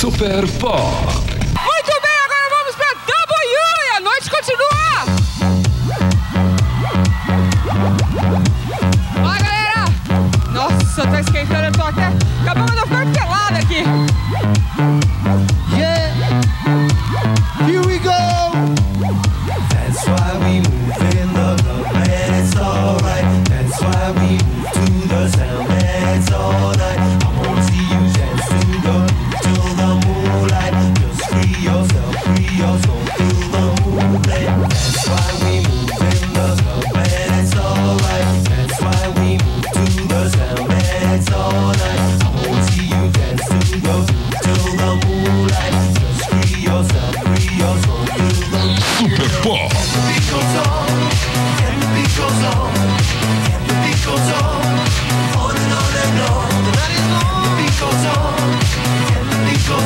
Super Pop. Muito bem, agora vamos para W e a noite continua. Ó, galera. Nossa, tá esquentando, eu tô até acabando de ficar pelada aqui.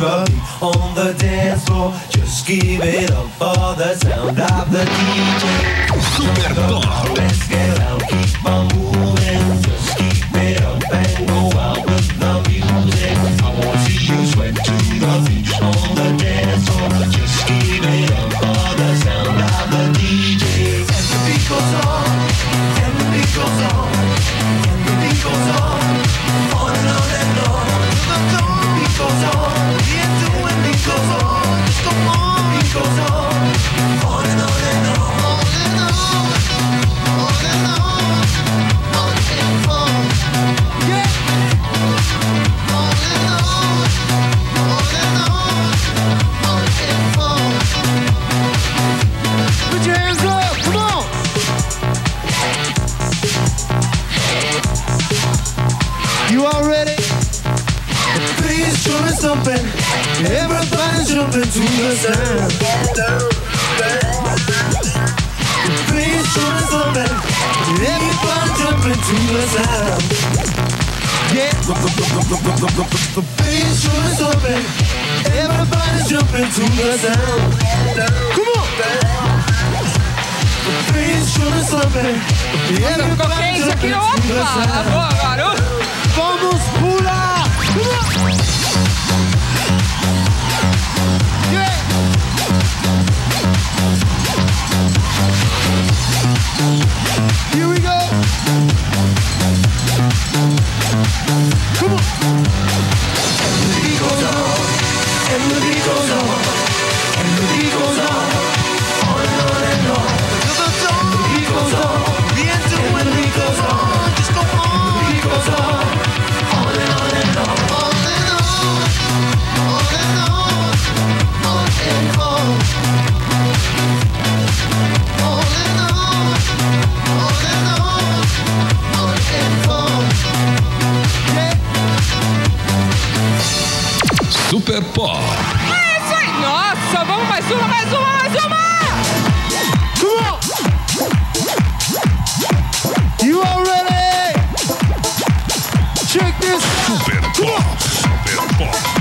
rock on the dance floor. Just give it up for the sound of the DJ. Super Let's get out. Come on.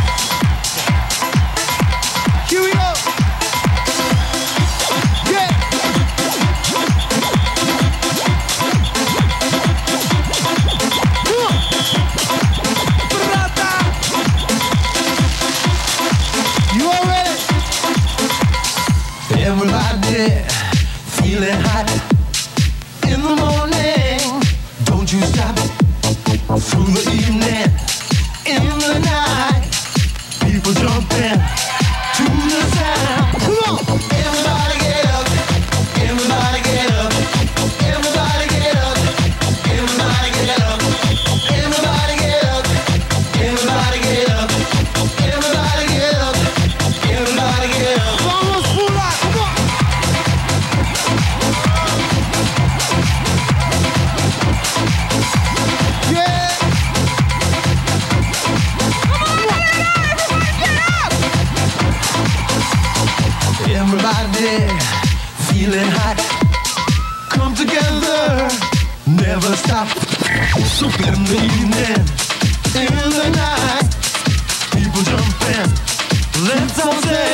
day, feeling hot. Come together, never stop. So in the evening, in the night, people jumping, let's all dance.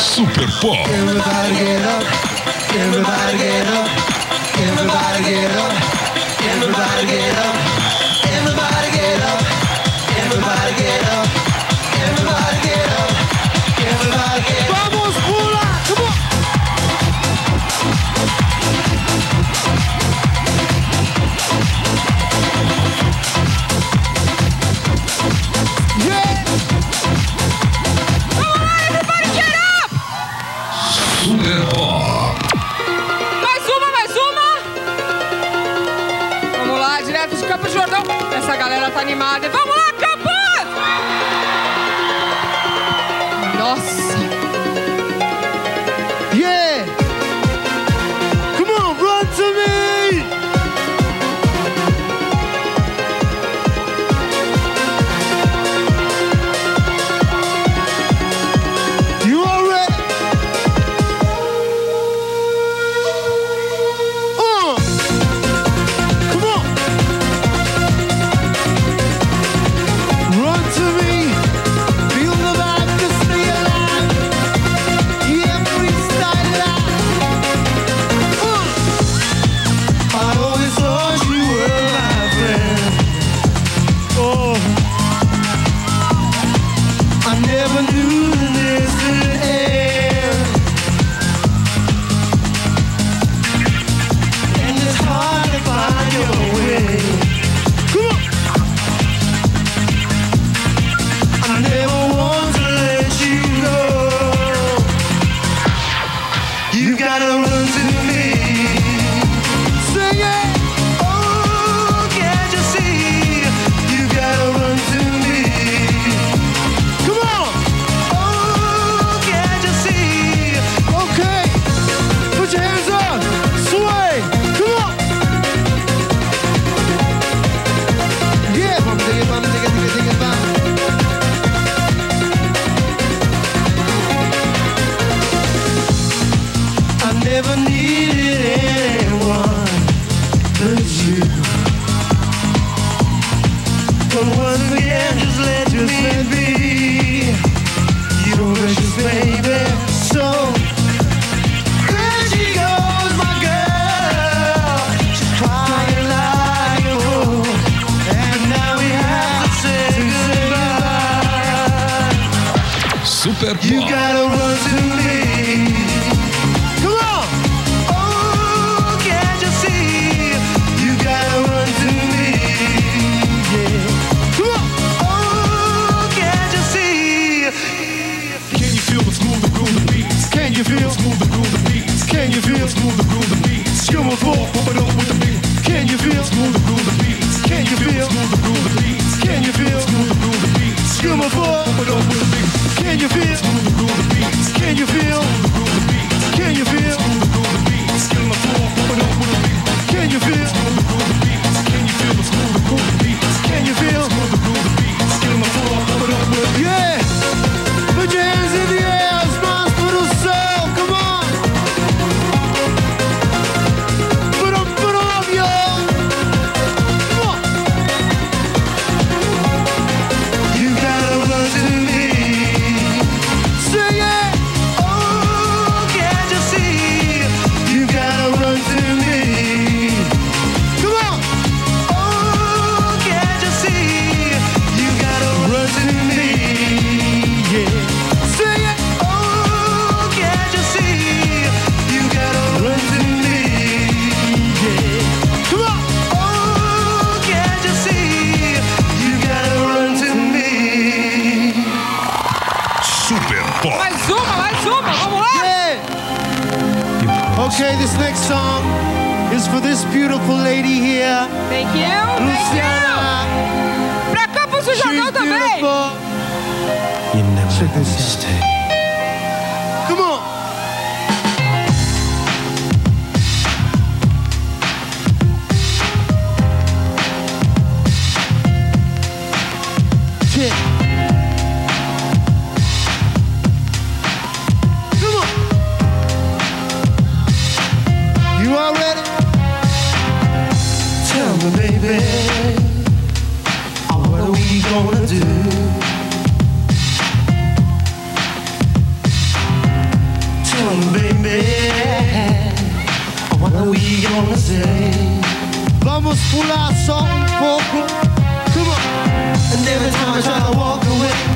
Super Pop. Everybody get up. Everybody get up. Everybody get up. Everybody get up. Everybody get up. Everybody get up. Everybody get up. Everybody get up. galera tá animada. feels, move the groove, the beat. Skim a floor, pump it up. Tell me, baby, what are we gonna do? Vamos pular só um pouco. Come on. And every time I try to walk away.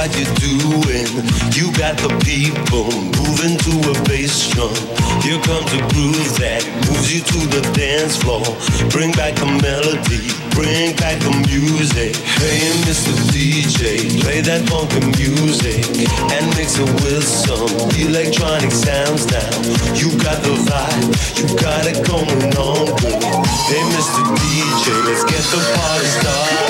what you're doing. You got the people moving to a bass drum. Here comes a groove that moves you to the dance floor. Bring back the melody, bring back the music. Hey, Mr. DJ, play that funky music and mix it with some electronic sounds now. You got the vibe, you got it going on. Hey, Mr. DJ, let's get the party started.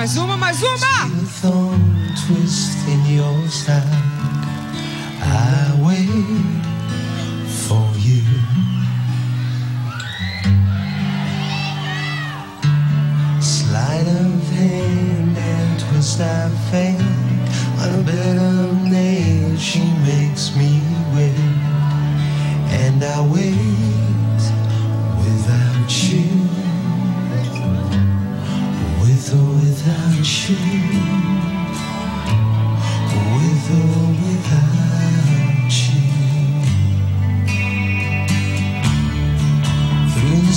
Mais uma, mais uma! Twist in your side. I wait.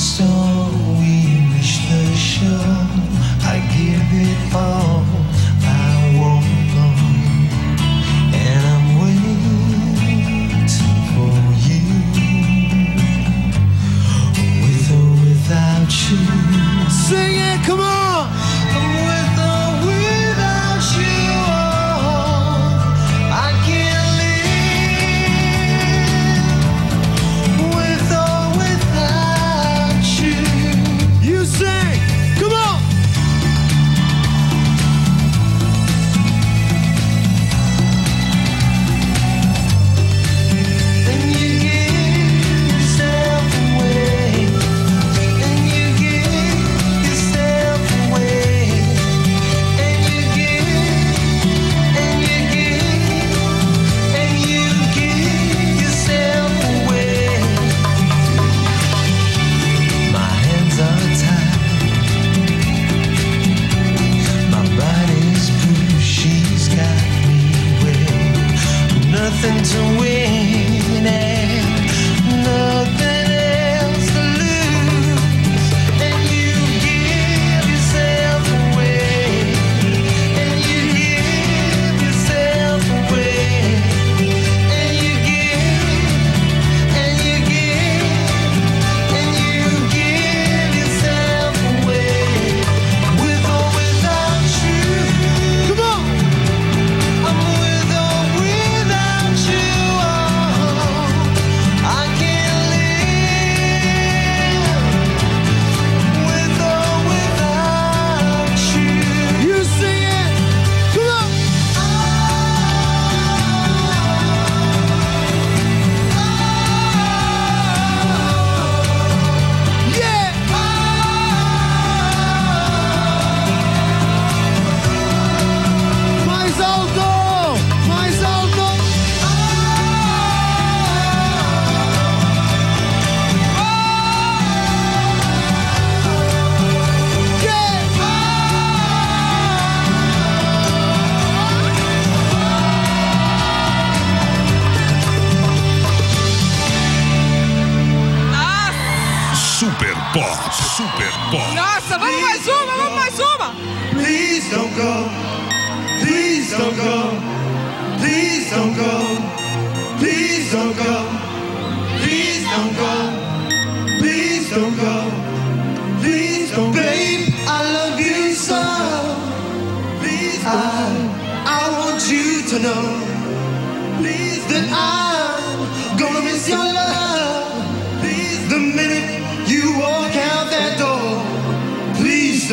So we wish the show. I give it all.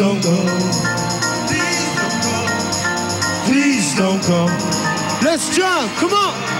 don't go. Please don't go. Please don't go. Let's jump. Come on.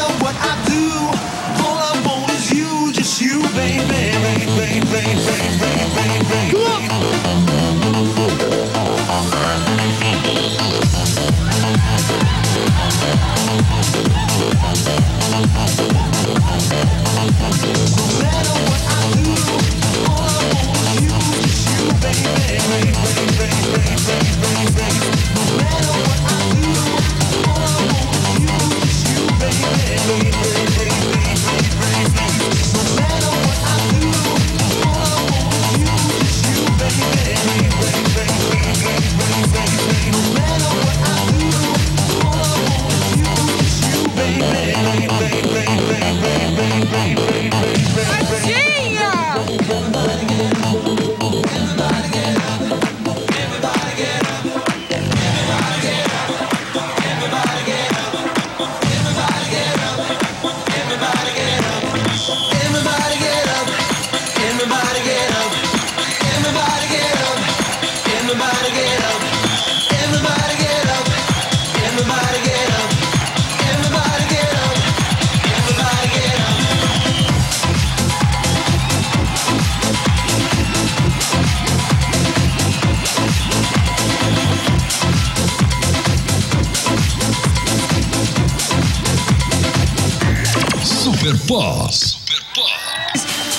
Pop. Super Pop.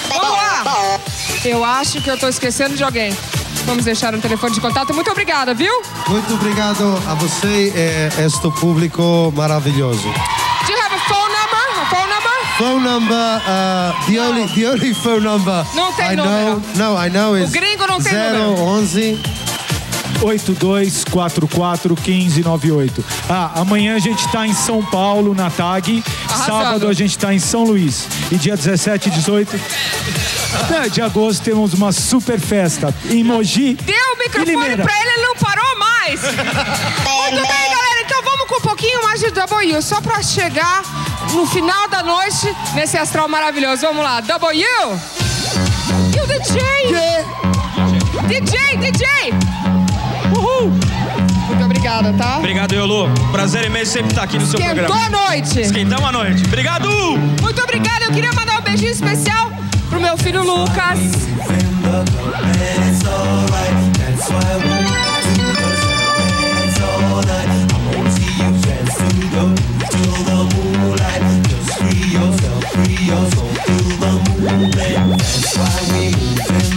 Vamos lá! Eu acho que eu tô esquecendo de alguém. Vamos deixar um telefone de contato. Muito obrigada, viu? Muito obrigado a você e este público maravilhoso. Do you have a phone number? A phone number? Phone number, uh, the only the only phone number Não tem I know, número. no, I know is O gringo não tem número. 011 8244 1598. Ah, amanhã a gente tá em São Paulo, na TAG. Arrasando. Sábado a gente tá em São Luís. E dia 17 e 18 é, de agosto temos uma super festa em Mogi. Deu o microfone pra ele, ele não parou mais. Muito bem, galera. Então vamos com um pouquinho mais de W, só pra chegar no final da noite nesse astral maravilhoso. Vamos lá, W. E o DJ? DJ, DJ obrigada, tá? Obrigado, Eulô. Prazer imenso sempre estar aqui no Esquentou seu programa. Esquentou a noite. Esquentamos a noite. Obrigado! Muito obrigada. Eu queria mandar um beijinho especial pro meu filho Lucas. Free your soul through the moonlight. That's why we move.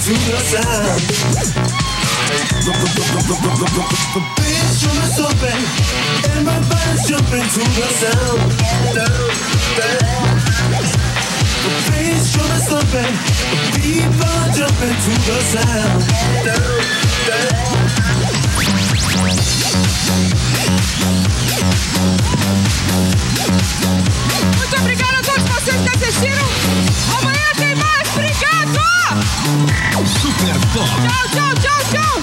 to the sound. The bass drum is open, and my body's jumping to the sound. The bass drum is open, people are jumping to the sound. Down, down. Muito obrigada a todos vocês que assistiram. Amanhã tem mais. Obrigado! Super Pop. Tchau, tchau, tchau, tchau.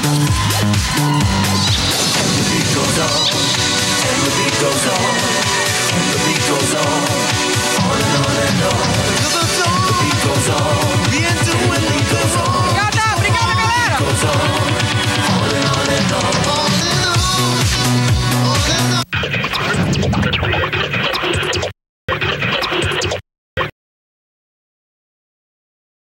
Obrigada, obrigada, galera.